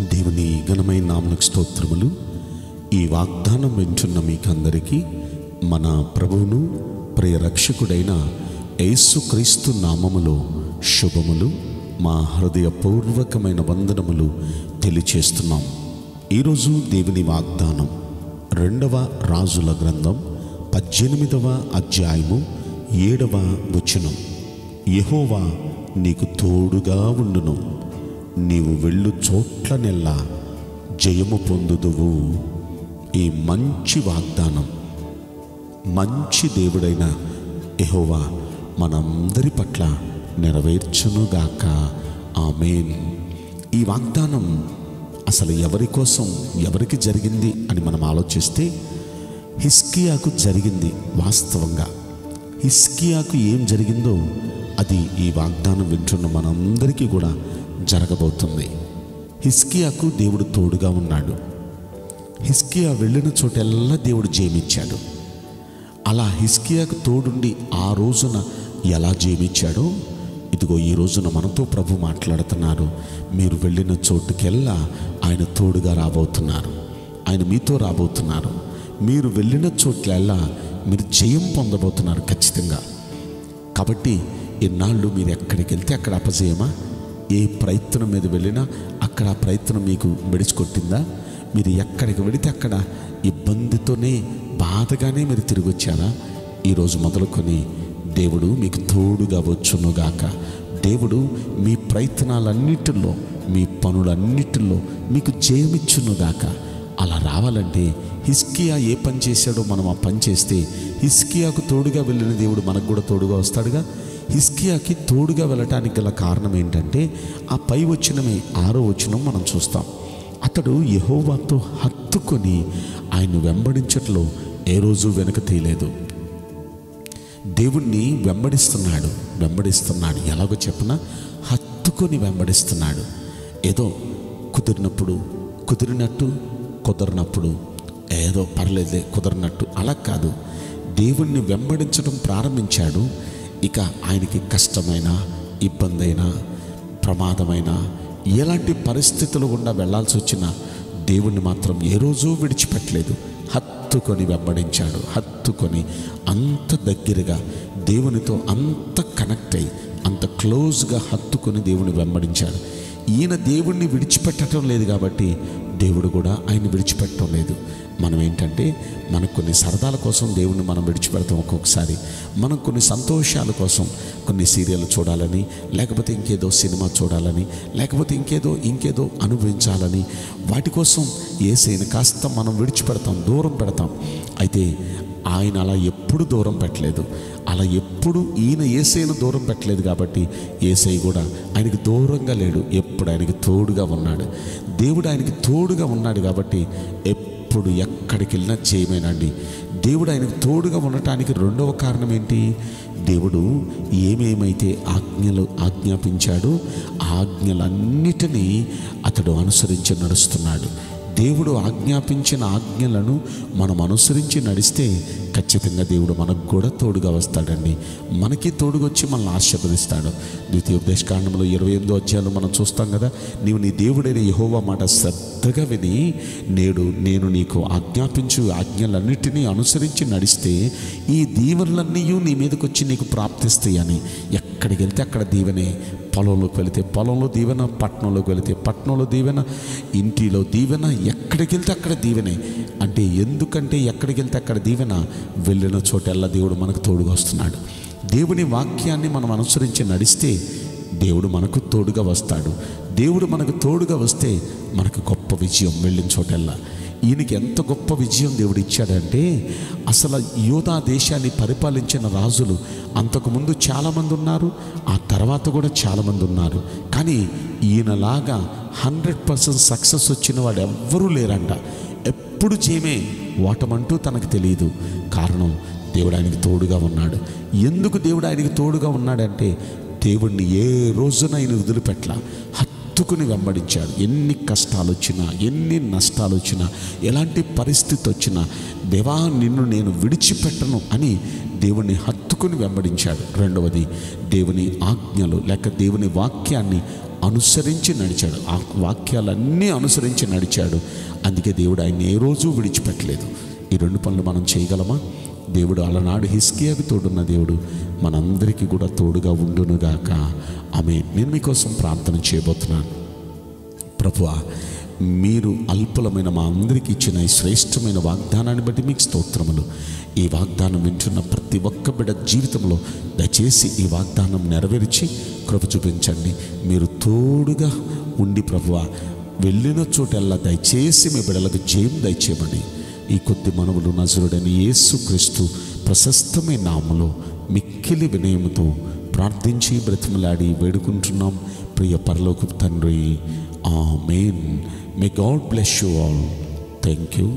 దేవుని ఘనమైన నామకు స్తోత్రములు. ఈ వాగ్దానం వింటున్న మీకందరికీ మన ప్రభువును ప్రియరక్షకుడైన యేసుక్రీస్తు నామములో శుభములు. మా హృదయపూర్వకమైన వందనములు తెలియచేస్తున్నాం. ఈరోజు దేవుని వాగ్దానం రెండవ రాజుల గ్రంథం పద్దెనిమిదవ అధ్యాయము ఏడవ వచనం. యహోవా నీకు తోడుగా ఉండును. నీవు వెళ్ళు చోట్లనెల్లా జయము పొందుదువు. ఈ మంచి వాగ్దానం మంచి దేవుడైన ఎహోవా మనందరి పట్ల నెరవేర్చునుగాక. ఆమెన్. ఈ వాగ్దానం అసలు ఎవరి కోసం ఎవరికి జరిగింది అని మనం ఆలోచిస్తే హిస్కియాకు జరిగింది వాస్తవంగా. హిస్కియాకు ఏం జరిగిందో అది ఈ వాగ్దానం వింటున్న మనందరికీ కూడా జరగబోతుంది. హిస్కియాకు దేవుడు తోడుగా ఉన్నాడు. హిస్కియా వెళ్ళిన చోటెల్లా దేవుడు జయమిచ్చాడు. అలా హిస్కియాకు తోడుండి ఆ రోజున ఎలా జయమిచ్చాడో ఇదిగో ఈ రోజున మనతో ప్రభు మాట్లాడుతున్నారు. మీరు వెళ్ళిన చోటుకెల్లా ఆయన తోడుగా రాబోతున్నారు. ఆయన మీతో రాబోతున్నారు. మీరు వెళ్ళిన చోట్లెల్లా మీరు జయం పొందబోతున్నారు ఖచ్చితంగా. కాబట్టి ఇన్నాళ్ళు మీరు ఎక్కడికి వెళ్తే అక్కడ అపజయమా? ఏ ప్రయత్నం మీద వెళ్ళినా అక్కడ ఆ ప్రయత్నం మీకు మెడిచికొట్టిందా మీరు ఎక్కడికి వెళితే అక్కడ ఇబ్బందితోనే బాధగానే మీరు తిరిగి వచ్చారా? ఈరోజు మొదలుకొని దేవుడు మీకు తోడుగా వచ్చునుగాక దేవుడు మీ ప్రయత్నాలన్నిటిలో మీ పనులన్నిటిలో మీకు జయమిచ్చునుగాక అలా రావాలంటే హిస్కియా ఏ పని చేశాడో మనం ఆ పని చేస్తే హిస్కియాకు తోడుగా వెళ్ళిన దేవుడు మనకు కూడా తోడుగా వస్తాడుగా. హిస్కియాకి తోడుగా వెళ్ళటానికి గల కారణం ఏంటంటే ఆ పై వచ్చినమే ఆరో వచనం మనం చూస్తాం. అతడు యహోవాతో హత్తుకొని ఆయన వెంబడించట్లో ఏ రోజు వెనక తీయలేదు. దేవుణ్ణి వెంబడిస్తున్నాడు వెంబడిస్తున్నాడు. ఎలాగో చెప్పిన? హత్తుకొని వెంబడిస్తున్నాడు. ఏదో కుదిరినప్పుడు కుదిరినట్టు కుదరినప్పుడు ఏదో పర్లేదే కుదరినట్టు. అలా కాదు. దేవుణ్ణి వెంబడించడం ప్రారంభించాడు. ఇక ఆయనకి కష్టమైన ఇబ్బంది అయినా ప్రమాదమైన ఎలాంటి పరిస్థితులు గుండా వెళ్ళాల్సి వచ్చినా దేవుణ్ణి మాత్రం ఏ రోజూ విడిచిపెట్టలేదు. హత్తుకొని వెంబడించాడు. హత్తుకొని అంత దగ్గరగా దేవునితో అంత కనెక్ట్ అయి అంత క్లోజ్గా హత్తుకొని దేవుని వెంబడించాడు. ఈయన దేవుణ్ణి విడిచిపెట్టడం లేదు కాబట్టి దేవుడు కూడా ఆయన విడిచిపెట్టడం లేదు. మనం ఏంటంటే మనకు కొన్ని సరదాల కోసం దేవుణ్ణి మనం విడిచిపెడతాం ఒక్కొక్కసారి. మనం కొన్ని సంతోషాల కోసం కొన్ని సీరియల్ చూడాలని లేకపోతే ఇంకేదో సినిమా చూడాలని లేకపోతే ఇంకేదో ఇంకేదో అనుభవించాలని వాటి కోసం ఏసైని కాస్త మనం విడిచిపెడతాం దూరం పెడతాం. అయితే ఆయన అలా ఎప్పుడు దూరం పెట్టలేదు. అలా ఎప్పుడు ఈయన ఏసైను దూరం పెట్టలేదు కాబట్టి ఏసై కూడా ఆయనకి దూరంగా లేడు. ఎప్పుడు ఆయనకి తోడుగా ఉన్నాడు. దేవుడు ఆయనకి తోడుగా ఉన్నాడు కాబట్టి ఎప్పుడు ఎక్కడికి వెళ్ళినా చేయమేనండి. దేవుడు ఆయనకు తోడుగా ఉండటానికి రెండవ కారణం ఏంటి? దేవుడు ఏమేమైతే ఆజ్ఞలు ఆజ్ఞాపించాడో ఆజ్ఞలన్నిటినీ అతడు అనుసరించి నడుస్తున్నాడు. దేవుడు ఆజ్ఞాపించిన ఆజ్ఞలను మనం అనుసరించి నడిస్తే ఖచ్చితంగా దేవుడు మనకు కూడా తోడుగా వస్తాడండి. మనకి తోడుగొచ్చి మనల్ని ఆశీర్వదిస్తాడు. ద్వితీయోపదేశకాండంలో ఇరవై ఎనిమిదో అధ్యాయంలో మనం చూస్తాం కదా నీవు నీ దేవుడైన యహోవా మాట శ్రద్ధగా విని నేడు నేను నీకు ఆజ్ఞాపించు ఆజ్ఞలన్నిటినీ అనుసరించి నడిస్తే ఈ దీవెనలన్నీ నీ మీదకి వచ్చి నీకు ప్రాప్తిస్తాయి అని ఎక్కడికి వెళ్తే అక్కడ దీవెనే. పొలంలోకి వెళితే పొలంలో దీవెన పట్టణంలోకి వెళితే పట్టణంలో దీవెన ఇంటిలో దీవెన ఎక్కడికి వెళ్తే అక్కడ దీవెనే. అంటే ఎందుకంటే ఎక్కడికి వెళ్తే అక్కడ దీవెన? వెళ్ళిన చోటెల్లా దేవుడు మనకు తోడుగా వస్తున్నాడు. దేవుని వాక్యాన్ని మనం అనుసరించి నడిస్తే దేవుడు మనకు తోడుగా వస్తాడు. దేవుడు మనకు తోడుగా వస్తే మనకు గొప్ప విజయం. వెళ్ళిన చోటెల్లా ఈయనకి ఎంత గొప్ప విజయం దేవుడు ఇచ్చాడంటే అసలు యోధా దేశాన్ని పరిపాలించిన రాజులు అంతకుముందు చాలామంది ఉన్నారు ఆ తర్వాత కూడా చాలామంది ఉన్నారు. కానీ ఈయనలాగా హండ్రెడ్ పర్సెంట్ సక్సెస్ వచ్చిన వాడు ఎవ్వరూ లేరంట. ఎప్పుడు చేయమే ఓటమంటూ తనకు తెలియదు. కారణం దేవుడు ఆయనకి తోడుగా ఉన్నాడు. ఎందుకు దేవుడు ఆయనకి తోడుగా ఉన్నాడంటే దేవుణ్ణి ఏ రోజున ఆయన వదిలిపెట్ల హత్తుకుని వెంబడించాడు. ఎన్ని కష్టాలు వచ్చినా ఎన్ని నష్టాలు వచ్చినా ఎలాంటి పరిస్థితి వచ్చినా దేవా నిన్ను నేను విడిచిపెట్టను అని దేవుని హత్తుకుని వెంబడించాడు. రెండవది దేవుని ఆజ్ఞలు లేక దేవుని వాక్యాన్ని అనుసరించి నడిచాడు. ఆ వాక్యాలన్నీ అనుసరించి నడిచాడు. అందుకే దేవుడు ఆయన ఏ రోజు విడిచిపెట్టలేదు. ఈ రెండు పనులు మనం చేయగలమా? దేవుడు అలనాడు హిస్కియాకి తోడున్న దేవుడు. మనందరికీ కూడా తోడుగా ఉండునుగాక. ఆమె నేను మీకోసం ప్రార్థన చేయబోతున్నాను. ప్రభువా మీరు అల్పులమైన మా అందరికీ ఇచ్చిన ఈ శ్రేష్టమైన వాగ్దానాన్ని బట్టి మీకు స్తోత్రములు. ఈ వాగ్దానం వింటున్న ప్రతి ఒక్క బిడ్డ జీవితంలో దయచేసి ఈ వాగ్దానం నెరవేర్చి కృప చూపించండి. మీరు తోడుగా ఉండి ప్రభువ వెళ్ళిన చోటల్లా దయచేసి మీ బిడ్డలకు జయం దయచేయమని ఈ కొద్ది మనవులు నజరుడని యేసుక్రీస్తు ప్రశస్తమైన నామలో మిక్కిలి వినయముతో ప్రార్థించి బ్రతిమలాడి వేడుకుంటున్నాం. ప్రియ పరలోకు తండ్రి amen may God bless you all thank you